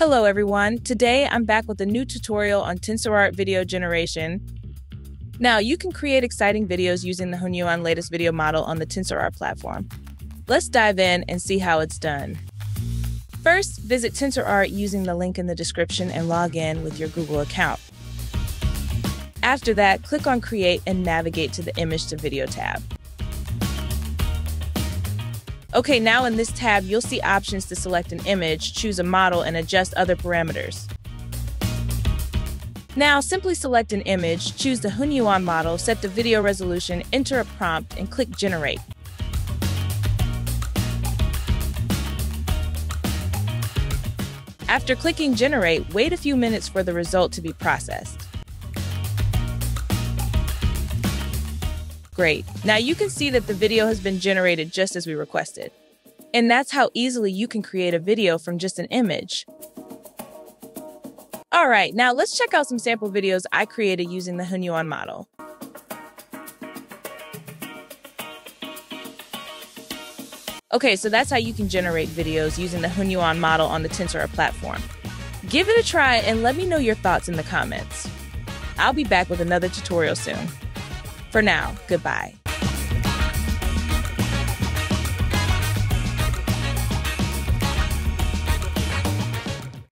Hello everyone, today I'm back with a new tutorial on TensorArt video generation. Now you can create exciting videos using the Hunyuan latest video model on the TensorArt platform. Let's dive in and see how it's done. First, visit TensorArt using the link in the description and log in with your Google account. After that, click on Create and navigate to the Image to Video tab. Okay, now in this tab, you'll see options to select an image, choose a model, and adjust other parameters. Now, simply select an image, choose the Hunyuan model, set the video resolution, enter a prompt, and click Generate. After clicking Generate, wait a few minutes for the result to be processed. Great. Now you can see that the video has been generated just as we requested. And that's how easily you can create a video from just an image. All right, now let's check out some sample videos I created using the Hunyuan model. Okay, so that's how you can generate videos using the Hunyuan model on the TensorArt platform. Give it a try and let me know your thoughts in the comments. I'll be back with another tutorial soon. For now, goodbye.